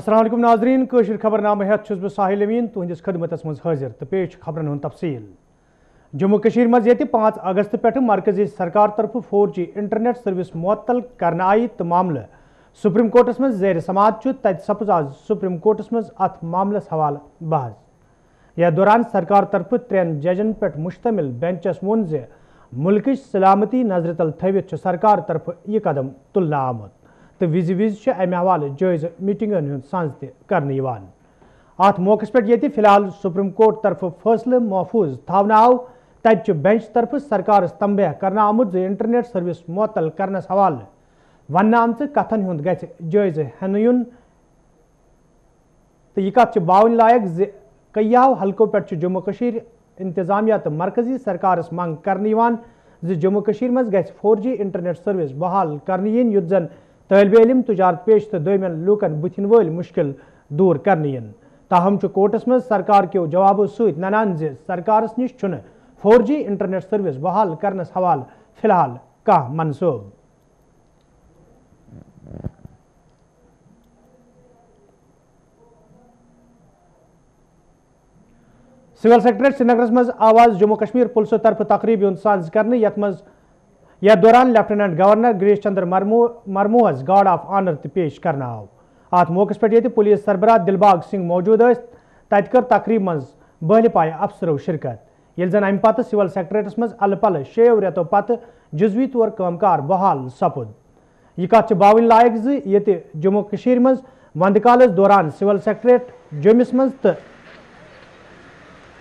असलम नाजरीन कशर खबरनामा हेत साहिल अमीन तुहस खदमत मज हाजिर तो पेश खबरन हूँ तफसील जम्मू कशीर मज ये पाँच अगस्त पे मरकजी सरकार तरफ़ फोर जी इंटरनेट सर्विस मुअत्तल कर आई तो मामल सुप्रीम कोर्टस मज जेर समात तत आज सुप्रीम कोर्टस मज अत मामलस हवाल बहस यह दौरान सरकार तरफ़ त्रेन जजन पे मुश्तमिल बेंचस वोन मुल्क सलामती नज़र तल थवित सरकार तरफ़ यह कदम तुलना आमुत तो विज विज अमे जायज़ हूँ सांस कर अत मौके पे फ़िलहाल सुप्रीम कोर्ट तरफ़ फैसले महफूज थावन आव तत बेंच तरफ़ सरकार तंबह कर आमुत इंटरनेट सर्विस मुअतल करनस हवाले वन आम कथन हूँ गज हन तो यह कत बावन लायक कयाव हल्कों पे जम्मू कशीर इंतजामिया तो मरकजी सरकार मंग कर जम्मू कशीर मज फोर जी इंटरनेट सर्विस बहाल कर जन तलब इलम तुजारत पेश तो दमन लूकन बुथिन वल मुश्किल दूर कर ताहम कोर्टस मज सरकार के जवाबों सत ननान सरकार नश फोर जी इंटरनेट सर्विस बहाल करनस हवाल फ़िलहाल कह मनसूब सिविल सेक्रेटरी श्रीनगर मज आवाज़ जम्मू कश्मीर पुलिस तरफ़ तकरीब साज कर यथ दौरान लेफ्टिनेंट गवर्नर गिरीश चंद्र मरमू मरमूहस गार्ड ऑफ़ ऑनर पेश करना आव अत मौके पे पुलिस सरबराह दिलबाग सिंह मौजूद तत कर तकरीब मज बहल पाए अफसरों शिरकत। ये जन अम पत सिविल सेक्रेटरीस मज अल पल शेव रेतो पत् जजवी तौर कमकार बहाल सपुद। यह कत बावन लायक ये जम्मू मज वंद दौरान सिविल सेक्रेटरेट जमिस मज तो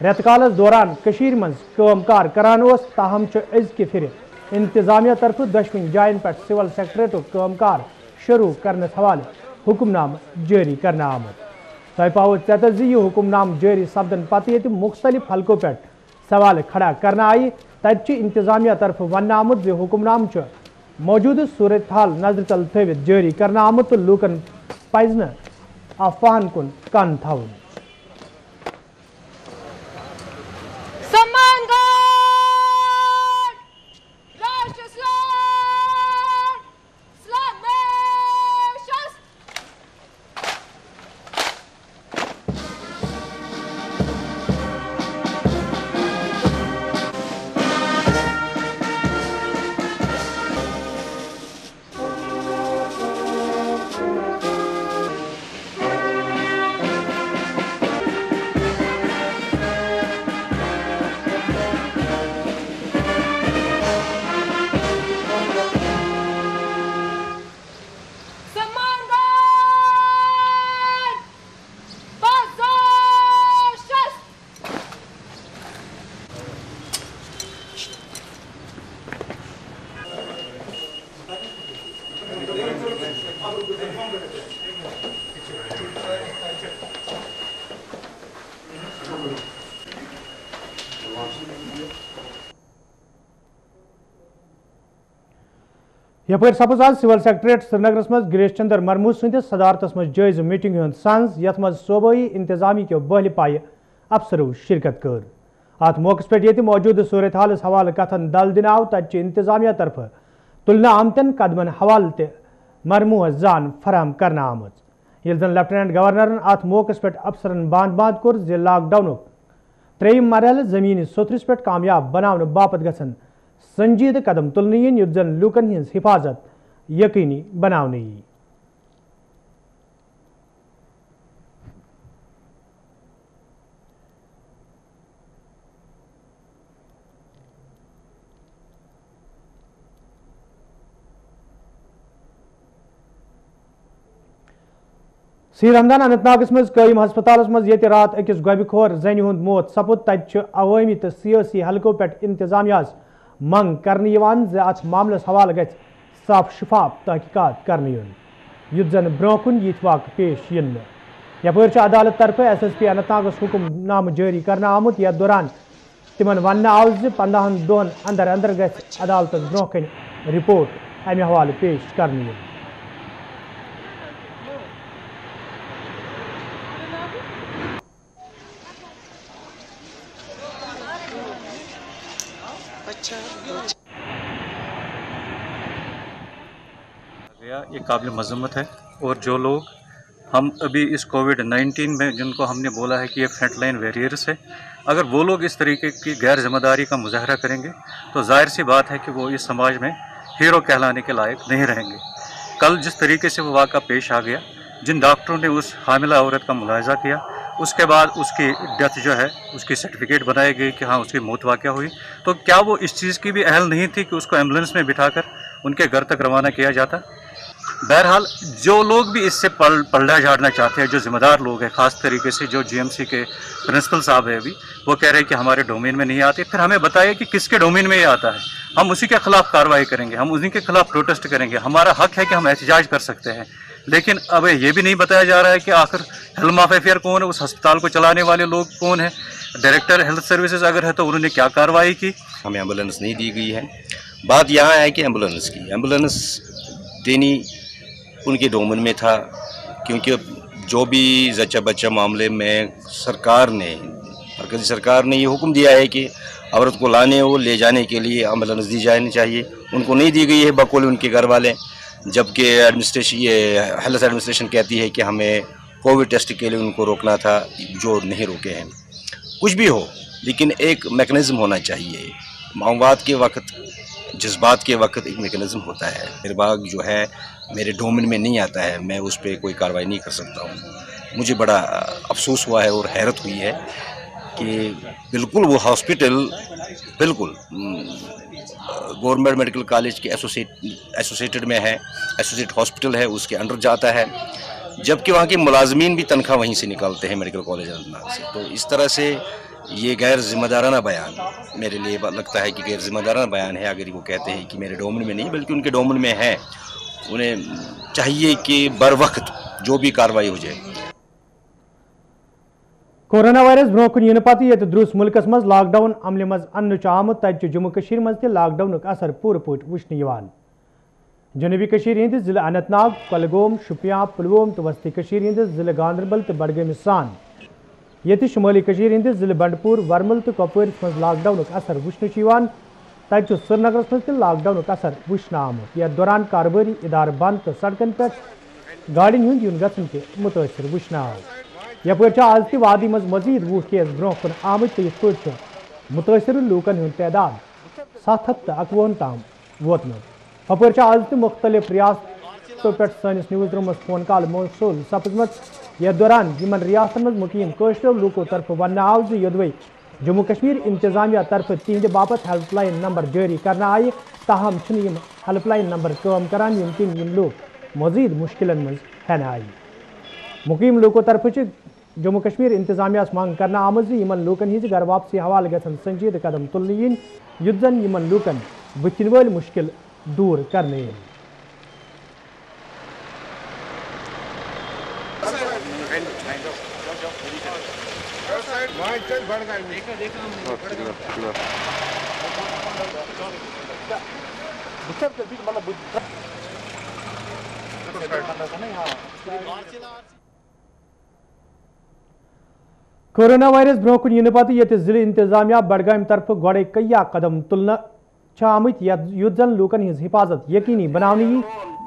रेतकालस दौरान मज कमकार करान ताहम अजक फिर। इंतजामिया तरफ़ दशवन जायन पे सिविल सेक्रेटरी कमकार शुरू करने हवाले हुक्मनाम जारी करना आमुत तह पाओ तत यह हुक्मनाम जारी सपदन पत ये मुख्तलिफ़ हल्कों पे सवाल खड़ा करना आई तत इंतजामिया तरफ़ वन आमुत हुक्मनाम मौजूद सूरत हाल नज़र तल थवित जारी करना आमुत लूकन पज अफवाहन कुन कन थवन यपर सपज आज सिविल सेक्रेटरेट श्रीनगर मज गिरीश चंद्र मरमू सदस सदारत मज जायज़ मीटिंग हूँ सन्ज यथ मज सूबाई इंतजामी के बहल पाए अफसरों शिरकत कर अत मौके पे मौजूद सूरत हालस हवाले कथन दल दिन आव तत इंतजामिया तरफ़ तुलना आमतन कदमन हवाल तरमू जान फराम करना आम ये जन लेफ्टिनेंट गवर्नर अत मौके पे अफसरन बाँध बाँध कोर लॉकडाउन त्रेम मरहल जमीनी सोथरस पे कामयाब बनाने बापत गसन संजीद कदम तुलन युत जन लूकन हिफाजत, यकीनी बनाने सीर हमदान अनंतनागस मज कयम हस्पताल मज ये रात अकिस गबि खोर जन हूँ मौत। सपुद तत अवामी तो सियासी हलकों पे इंतजामिया मंग कर मामल हवाल गाफ साफ़ तहकीकत कर जन ब्रोकुन ये वाक पेश इन यपर अदालत तरफ़ एस एस पी अनंतनागस हुकुम नाम जारी कर आमुत यथ दौरान तिमन वन आव पंदहन दोहन अंदर अंदर ग ब्रोह ब्रो कन रिपोर्ट अमे हवाले पेश कर गया, ये काबिल मजम्मत है। और जो लोग हम अभी इस कोविड 19 में, जिनको हमने बोला है कि ये फ्रंटलाइन वेरियर्स है, अगर वो लोग इस तरीके की गैर ज़िम्मेदारी का मुजाहरा करेंगे तो ज़ाहिर सी बात है कि वो इस समाज में हीरो कहलाने के लायक नहीं रहेंगे। कल जिस तरीके से वो वाक़ा पेश आ गया, जिन डॉक्टरों ने उस हामिला औरत का मुलायजा किया उसके बाद उसकी डेथ जो है, उसकी सर्टिफिकेट बनाई गई कि हाँ उसकी मौत वाक़ हुई। तो क्या वो इस चीज़ की भी अहल नहीं थी कि उसको एंबुलेंस में बिठाकर उनके घर तक रवाना किया जाता? बहरहाल, जो लोग भी इससे पल, पलड़ा झाड़ना चाहते हैं, जो ज़िम्मेदार लोग हैं, ख़ास तरीके से जो जीएमसी के प्रिंसिपल साहब है अभी, वो कह रहे हैं कि हमारे डोमेन में नहीं आते। फिर हमें बताइए कि किसके डोमेन में ये आता है? हम उसी के खिलाफ कार्रवाई करेंगे, हम उसी के खिलाफ प्रोटेस्ट करेंगे। हमारा हक है कि हम एहतजाज कर सकते हैं। लेकिन अब ये भी नहीं बताया जा रहा है कि आखिर हेल्म ऑफ़ अफेयर कौन है, उस अस्पताल को चलाने वाले लोग कौन है? डायरेक्टर हेल्थ सर्विसेज़ अगर है तो उन्होंने क्या कार्रवाई की? हमें एंबुलेंस नहीं दी गई है। बात यहाँ है कि एंबुलेंस की। एंबुलेंस देनी उनके डोमन में था, क्योंकि जो भी जच्चा बच्चा मामले में सरकार ने मरकजी सरकार ने ये हुक्म दिया है कि औरत को लाने और ले जाने के लिए एंबुलेंस दी जानी चाहिए। उनको नहीं दी गई है, बकौल उनके घर वाले। जबकि एडमिनिस्ट्रेशन ये हेल्थ एडमिनिस्ट्रेशन कहती है कि हमें कोविड टेस्ट के लिए उनको रोकना था, जो नहीं रोके हैं। कुछ भी हो, लेकिन एक मेकनिज़म होना चाहिए। मामवाद के वक्त, जज्बात के वक्त एक मेकनिज़म होता है। मेरे बाग जो है, मेरे डोमिन में नहीं आता है, मैं उस पर कोई कार्रवाई नहीं कर सकता हूँ। मुझे बड़ा अफसोस हुआ है और हैरत हुई है कि बिल्कुल वो हॉस्पिटल बिल्कुल गवर्नमेंट मेडिकल कॉलेज के एसोसिएट, एसोसिएटेड में है एसोसिएट हॉस्पिटल है, उसके अंडर जाता है। जबकि वहाँ के मुलाजमीन भी तनख्वाह वहीं से निकालते हैं मेडिकल कॉलेज अनंतनाग से। तो इस तरह से ये गैर जिम्मेदाराना बयान मेरे लिए लगता है कि गैर जिम्मेदाराना बयान है। अगर वो कहते हैं कि मेरे डोमन में नहीं, बल्कि उनके डोमन में है। उन्हें चाहिए कि बर वक्त जो भी कार्रवाई हो जाए कोरोना वायरस ब्रो कुन इन पे ये मुल्कस मज लॉकडाउन अमल मज अन्न आमुत तत जम्मू कशीर मज असर पूर पट वुचन जनूबी हंदिस ज़िले अनंतनाग, कलगोम, शुपियाँ, पुलवोम तो वस्ती हंदिस ज़िले गांधरबल तो बडगम सान ये शुमाली हंदिस ज़िले बंडपुर, वर्मल तो कपवर मज लॉकडाउन असर वुचन तत श्रीनगर मज लॉकडाउन असर वुचन आमुत यथ दौरान कारोबारी इदार बंद तो सड़कन पे गाड़िन हूँ यून गन मुतासर वुचन यपर आज तवादी मज मजीद वह केस ब्रो कुन आमत तो ये मुतासर लूकन हूँ तदाद सत हथ तो अकवहन तम वोतमुत हपर आज तो मुख्तलिफ़ रियासतों पे सैनिस न्यूज़ रूमस फ़ोन कॉल मौसूल सपदम यथ दौरान इन रियासतन मज मुकीम लूको तरफ़ वन आव जोदवे जम्मू कश्मीर इंतजामिया तरफ़ तिहद बापत हेल्पलाइन नंबर जारी करना आय ताहम हेल्पलाइन नंबर काम करान लोग मजीद मुश्किल मज हेन आय मुकीम लूको तरफ़ जम्मू कश्मीर इंतजामिया मंग करना आमज इन लूकन हज घर वापसी हवाले गन संजीद कदम तुल युद्ध जन इन लूकन बुथिन वल मुश्किल दूर करने। कोरोना वायरस ब्रो कुन पे ये ज़िले इंतजामिया बडगाम तरफ़ गोड़े कैया कदम तुलना आमत युद्ध लूकन हज हिफाजत यकीनी बनाने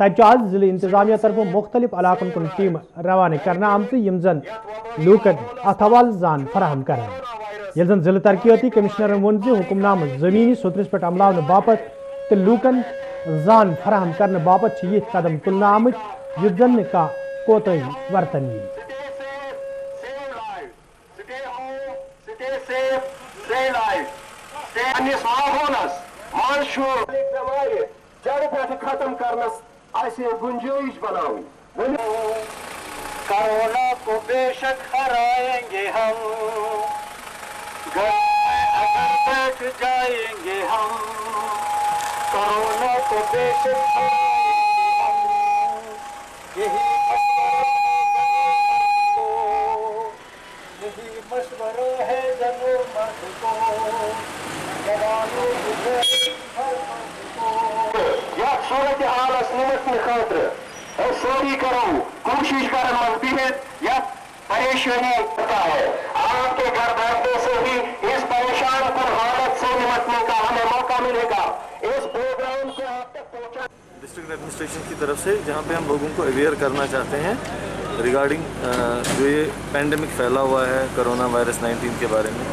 तब आज ज़िले इंतजामिया तरफ़ मुख्तलिफ़ इलाकन कुन टीम रवाना करना आमत यम जन लूकन अत हवाल जान फराहम कर ये जन ज़िले तरक्याती कमिश्नर वोन हुक्मनाम जमीनी सुतरस पे अमल बापत तो लूकन जान फराहम कर बापत ये कदम तुलना आमत युद्ध जन का कोतही वर्तन जड़ पे खत्म करनस गुंजाइश बनावी कोरोना को बेशक हराएँगे हम। अगर बैठ जाएँगे हम। कोरोना को बेशक हराएँगे हम। यही यही तरफ़ से जहाँ पे हम लोगों को अवेयर करना चाहते हैं रिगार्डिंग जो ये पैंडमिक फैला हुआ है करोना वायरस 19 के बारे में।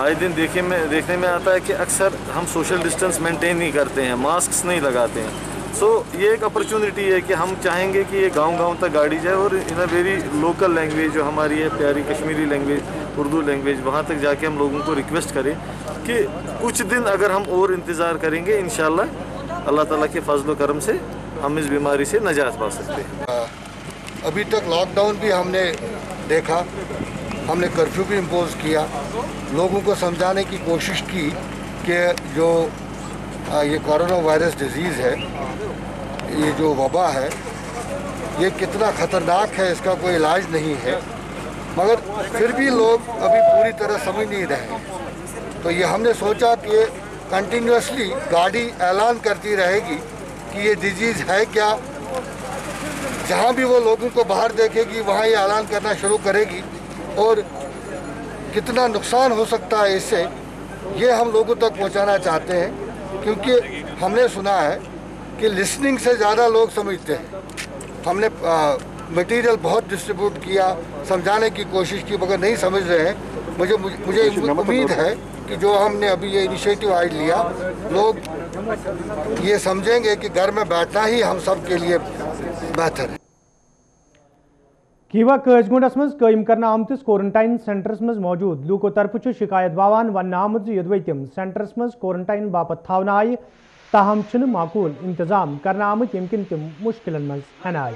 आए दिन देखे में देखने में आता है कि अक्सर हम सोशल डिस्टेंस मेंटेन नहीं करते हैं मास्क नहीं लगाते हैं। सो so, ये एक अपॉर्चुनिटी है कि हम चाहेंगे कि ये गांव-गांव तक गाड़ी जाए और in a very local language जो हमारी है प्यारी कश्मीरी लैंग्वेज उर्दू लैंग्वेज वहाँ तक जाके हम लोगों को रिक्वेस्ट करें कि कुछ दिन अगर हम और इंतज़ार करेंगे इन अल्लाह ताला के फजल करम से हम इस बीमारी से नजात पा सकते हैं। अभी तक लॉकडाउन भी हमने देखा, हमने कर्फ्यू भी इम्पोज किया। लोगों को समझाने की कोशिश की कि जो ये कोरोना वायरस डिज़ीज़ है, ये जो वबा है, ये कितना ख़तरनाक है, इसका कोई इलाज नहीं है। मगर फिर भी लोग अभी पूरी तरह समझ नहीं रहे तो ये हमने सोचा कि कंटिन्यूसली गाड़ी ऐलान करती रहेगी कि ये डिज़ीज़ है क्या? जहाँ भी वो लोगों को बाहर देखेगी वहाँ ये ऐलान करना शुरू करेगी। और कितना नुकसान हो सकता है इससे ये हम लोगों तक पहुँचाना चाहते हैं। क्योंकि हमने सुना है कि लिसनिंग से ज़्यादा लोग समझते हैं। हमने मटेरियल बहुत डिस्ट्रीब्यूट किया समझाने की कोशिश की मगर नहीं समझ रहे हैं। मुझे मुझे उम्मीद है कि जो हमने अभी ये इनिशिएटिव आज लिया, लोग ये समझेंगे कि घर में बैठना ही हम सब के लिए बेहतर है। कीवा कजगुंडस मज कयम कर आमतिस क्वारंटाइन सेंटरस मज मौजूद। लूको तरफ़ शिकायत बावान वन आमुत यदवे तम सेंटरस मज क्वारंटाइन बापत थावन आय ताहम माकूल इंतज़ाम कर आमुत यमकिन तम मुश्किल मज हन आय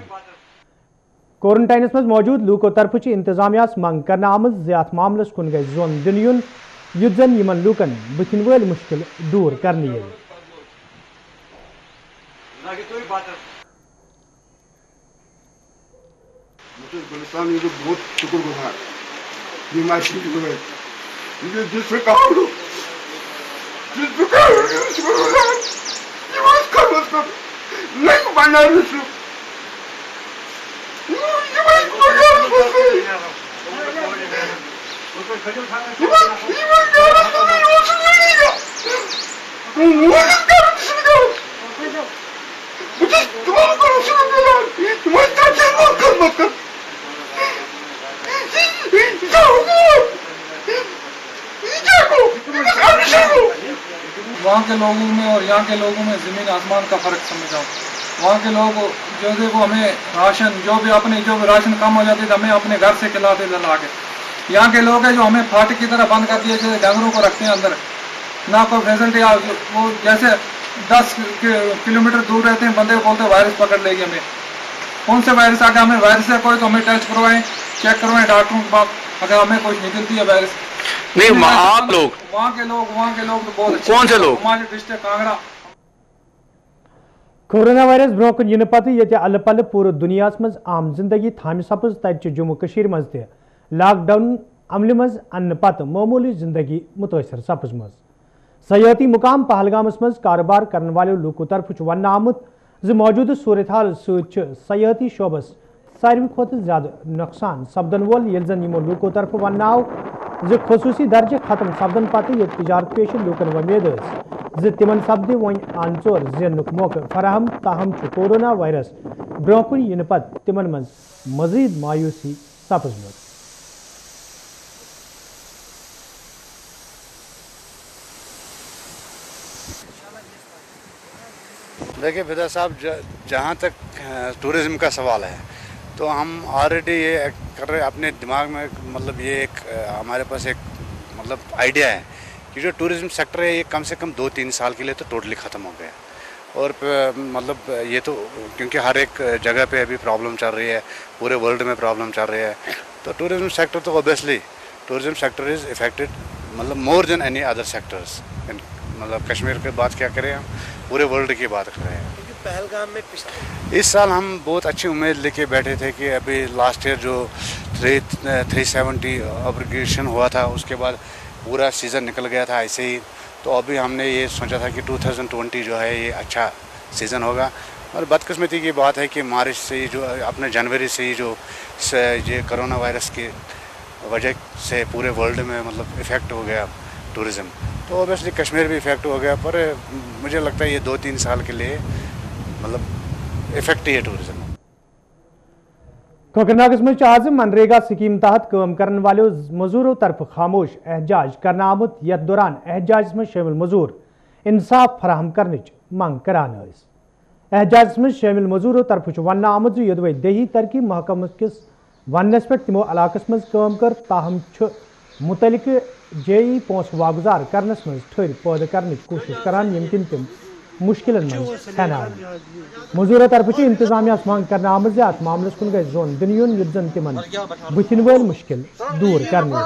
क्वारंटाइनस मज मौजूद। लूको तरफ़ इंतजामिया मंग कर आमत। मामलस कुन गई जोन दिन युद्ध जन यमन लूकन बुथिन वल मुश्किल दूर करनी है गुलिस्तान ये बहुत शुक्रगुजार बीमारी की वजह मुझे जिस पे कहा लो जिस पे कहा लो शुक्रगुजार ये बात कर उसको नहीं बनना रुसु ये बात को यार वहाँ के लोगों में और यहाँ के लोगों में ज़मीन आसमान का फ़र्क समझ आओ वहाँ के लोग जो देखो हमें राशन जो भी अपने जो भी राशन कम हो जाते थे हमें अपने घर से खिलाते थे ला के यहाँ के लोग हैं जो हमें फाटक की तरह बंद कर दिए जैसे डंगरों को रखते हैं अंदर। ना कोई फैसिलिटी वो जैसे दस किलोमीटर दूर रहते हैं बंदे बोलते वायरस पकड़ लेगी हमें। कौन से वायरस आके हमें वायरस है कोई तो हमें टेस्ट करवाएँ चेक करवाएँ डॉक्टरों के पास अगर हमें कोई निकलती है वायरस। नहीं आप लोग वहाँ के लोग वहाँ के लोग तो बहुत कौन से लोग? हमारे डिस्ट्रिक्ट कांगड़ा। कोरोना वायरस ब्रोह कुन पे ये अल पल पूरे दुनिया मज आम ज़िंदगी थाम सपज तत जम्मू मज लॉकडाउन अमल मज अन्न पत ज़िंदगी मुतासर सपजम सयाती मुकाम पहलगाम मज कर वाले लूको तरफ़ वन आमुत मौजूद सूरत हाल सयाती शोबस सारे खुद ज़्यादा नुकसान सपदन वोल ये जन लूको तरफ़ वन आव खसूसी दर्ज खत्म सपदन पे ये तजारत पेश लूकन वमेद तिमन सपद वन आनचोर मौके फराहम ताहम कोरोना वायरस ब्रोह कुन इन पे तिमन मज मजीद मायूसी सपजम देखिए फिदा साहब जहाँ तक टूरिज़्म का सवाल है तो हम ऑलरेडी ये कर रहे अपने दिमाग में मतलब ये एक हमारे पास एक मतलब आइडिया है कि जो टूरिज़्म सेक्टर है, ये कम से कम दो तीन साल के लिए तो टोटली ख़त्म हो गया और मतलब ये तो क्योंकि हर एक जगह पे अभी प्रॉब्लम चल रही है, पूरे वर्ल्ड में प्रॉब्लम चल रही है तो टूरिज़्म सेक्टर तो obviously tourism sector is affected मतलब more than any other sectors मतलब कश्मीर की बात क्या करें हम? पूरे वर्ल्ड की बात कर रहे हैं। पहलगाम में इस साल हम बहुत अच्छी उम्मीद लेके बैठे थे कि अभी लास्ट ईयर जो थ्री थ्री सेवेंटी ऑब्रिगेशन हुआ था उसके बाद पूरा सीज़न निकल गया था ऐसे ही। तो अभी हमने ये सोचा था कि 2020 जो है ये अच्छा सीज़न होगा। और बदकस्मती की बात है कि मार्च से ही जो अपने जनवरी से ही जो ये कोरोना वायरस की वजह से पूरे वर्ल्ड में मतलब इफ़ेक्ट हो गया। टूरिज़्म तो ओबियसली कश्मीर भी इफ़ेक्ट हो गया, पर मुझे लगता है ये दो तीन साल के लिए मतलब इफ़ेक्ट ही है टूरिज़्म कोकरनागस में आज मनरेगा स्कीम तहत काम करने वालों मजूरों तरफ़ खामोश एहजाज करना आमुत यथ दौरान एहजाज में शामिल मजूर इंसाफ फराहम कर मंग करान एहजाज में शामिल मजूरों तरफ़ वन आमुत योदवे दही तरक्की महकमस किस वनस पे तमो इलाकस मज कर ताहम मुतलिक ई पोस वागुजार करनस मज ठर पैदा कर कोशिश करान यमकिन तम मुश्किल मज हेनान मजूर तरफ़ इंतजामिया मांग कर आम अत मामलस कुन गई जोन दिन युन युत जन तिमन बुथिन वल मुश्किल दूर करने।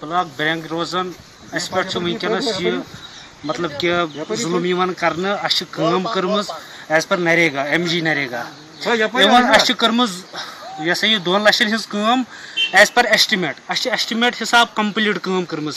ब्लॉक बैंक रोजान अस पे वनकस मतलब कि जुलम कर कर्म as per NREGA M G NREGA कर्म यह सा लक्षन हज एज पर एस्टिमेट अस एस्टिमेट हिसाब कंप्लीट कम कर्म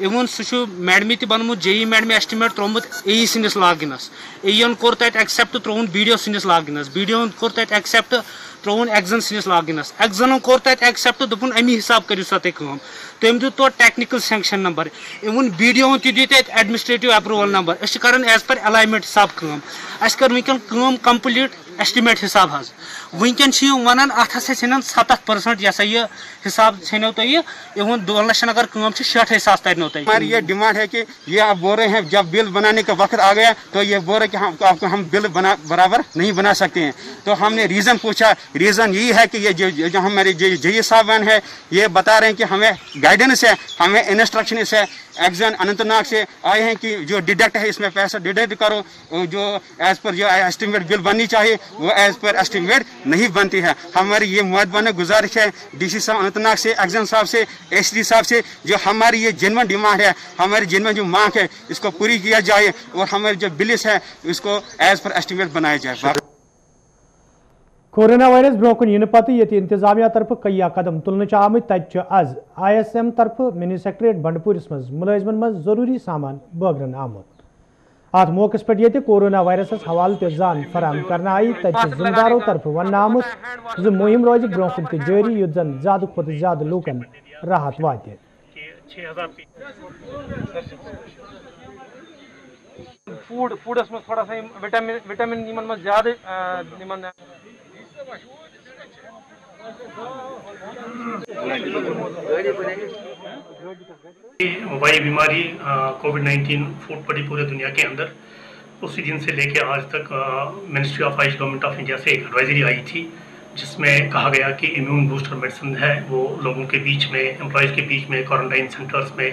इवन सह मैडमी तनमुत जे ई मैडमी एस्टिमेट त्रोमुत ए ई लागिनस। ए ई कोर तत एक्सेप्ट त्रोन बी डी ओ सस लागिनस। बी डी ओ कोर तत एक्सेप्ट त्रोन एग्जन सस लागिनस। एग्जन कोर तत एक्सेप्ट दोपन अमी हिसाब करू सा तुम तम दित तो technical sanction number. Even B D O दित एडमिनिस्ट्रेटिव अप्रूवल नंबर। अस कर एज पर अलाइनमेंट हिसाब कम। अस कर वनकन कंप्लीट एस्टिमेट हिसाब हज। वनकन वन अत हसा सतह परसेंट यह हिसाब छो तुम इवन लक्षन अगर कम षाठे सास तरनो तुम हमारी ये डिमांड है कि ये आप बोल रहे हैं जब बिल बनाने का वक्त आ गया तो ये बोल रहे कि हम आपको हम बिल बना बराबर नहीं बना सकते हैं। तो हमने रीज़न पूछा रीज़न यही है कि ये जो, जो हमारे जो साहबान है ये बता रहे हैं कि हमें गाइडेंस है हमें इंस्ट्रक्शन है एग्ज़ाम अनंतनाग से आए हैं कि जो डिडक्ट है, इसमें पैसा डिडक्ट करो। जो एज पर जो एस्टिमेट बिल बननी चाहिए, वो एज पर एस्टिमेट नहीं बनती है। हमारी ये मुहदबाना गुजारिश है डी सी साहब अनंतनाग से एग्ज़ाम साहब से एस डी साहब से, जो हमारी ये जिनवन डिमांड है, हमारी जिनवन जो मांग है, इसको पूरी किया जाए और हमारे जो बिल्स है, इसको एज पर एस्टिमेट बनाया जाए। कोरोना वायरस ब्रोकुन इन पत ये इंतजामिया तरफ़ कई कदम तुलने आम आज आई एस एम तरफ़ मिनी सेक्रेट बंडपुरस मज मुलाजमन मज ज़रूरी सामान बगरन आमुत अत मौके पे ये कोरोना वायरस हवाल ज़ान फराम कर आई। तज तरफ़ वन आमुत मुहिम रोज ब्रो जारी युत जन ज़्यादा खुद ज़्यादा लूकन राहत वात फ़ूड फूडस में थोड़ा सा विटामिन विटामिन निमन में ज़्यादा वही बीमारी कोविड 19 फूट पड़ी पूरे दुनिया के अंदर। उसी दिन से लेके आज तक ministry of AYUSH government of India से एक एडवाइजरी आई थी, जिसमें कहा गया कि इम्यून बूस्टर मेडिसिन है। वो लोगों के बीच में एम्प्लॉयज़ के बीच में क्वारंटाइन सेंटर्स में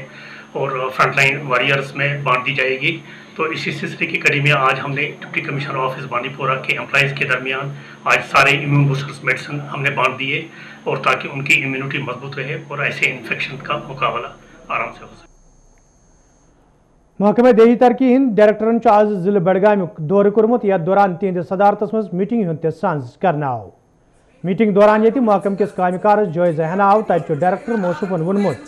और फ्रंटलाइन वॉरियर्स में बांट दी जाएगी। तो इसी सिलसिले की कड़ी में आज हमने डिप्टी कमिश्नर ऑफ़िस बांडीपोरा के एम्प्लॉयज़ के दरमियान आज सारे इम्यून बूस्टर्स मेडिसिन हमने बांट दिए और ताकि उनकी इम्यूनिटी मज़बूत रहे और ऐसे इन्फेक्शन का मुकाबला आराम से हो सके। महकमे देही तरक्की हिंद डायरेक्टरन आज ज़िले बडगाम दौर कोर्मुत यथ दौरान तिहद सदारत मज मीटिंग हूँ तज कर मीटिंग दौरान ये महकम किस कामकार जायजा हन आव तत डायरेक्टर मौसूफन वोनमुत।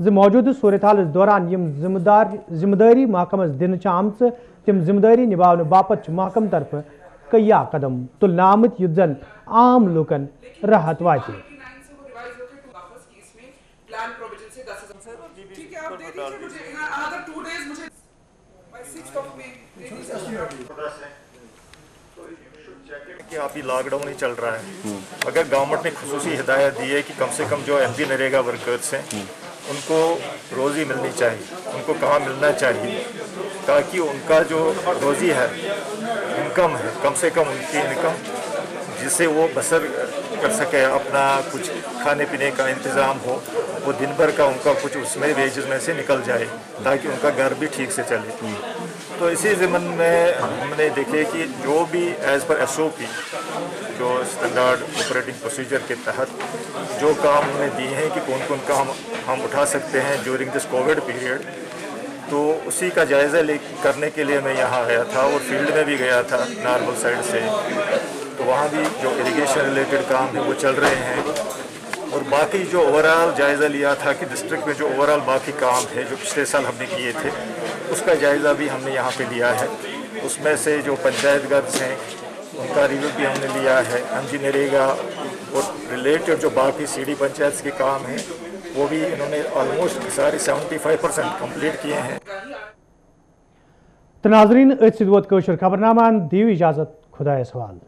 मौजूद सूरत हाल दौरान यम जिम्मेदार, ज़िम्मेदारी महकमस दिन आम तम ज़िम्मेदारी निभाने बापत महकम तरफ़ कैया कदम तुल आमत युत जन आम लूकन राहत वात कि अभी लॉकडाउन ही चल रहा है। अगर गवर्नमेंट ने खसूसी हिदायत दी है कि कम से कम जो एम पी नरेगा वर्कर्स हैं उनको रोज़ी मिलनी चाहिए, उनको कहाँ मिलना चाहिए, ताकि उनका जो रोज़ी है, इनकम है, कम से कम उनकी इनकम, जिससे वो बसर कर सके, अपना कुछ खाने पीने का इंतज़ाम हो, वो दिन भर का उनका कुछ उसमें वेजेस में से निकल जाए, ताकि उनका घर भी ठीक से चले। तो इसी ज़मन में हमने देखे कि जो भी एज़ पर एस जो स्टैंडर्ड ऑपरेटिंग प्रोसीजर के तहत जो काम हमने दिए हैं कि कौन कौन काम हम उठा सकते हैं ड्यूरिंग दिस कोविड पीरियड तो उसी का जायज़ा ले करने के लिए मैं यहाँ आया था और फ़ील्ड में भी गया था नार्मल साइड से। तो वहाँ भी जो इरिगेशन रिलेटेड काम है वो चल रहे हैं और बाकी जो ओवरऑल जायज़ा लिया था कि डिस्ट्रिक्ट में जो ओवरऑल बाकी काम है जो पिछले साल हमने किए थे, उसका जायज़ा भी हमने यहाँ पे लिया है। उसमें से जो पंचायत गर्ज हैं उनका रिव्यू भी हमने लिया है। इंजीनियरिंगा और रिलेटेड जो बाकी सी डी पंचायत के काम हैं, वो भी इन्होंने ऑलमोस्ट सारे 75 परसेंट कंप्लीट किए हैं। तो नाजरीन खबरनामान दियो इजाज़त, खुदा सवाल।